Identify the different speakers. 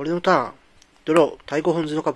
Speaker 1: 俺のターン。ドロー。対抗本図のカ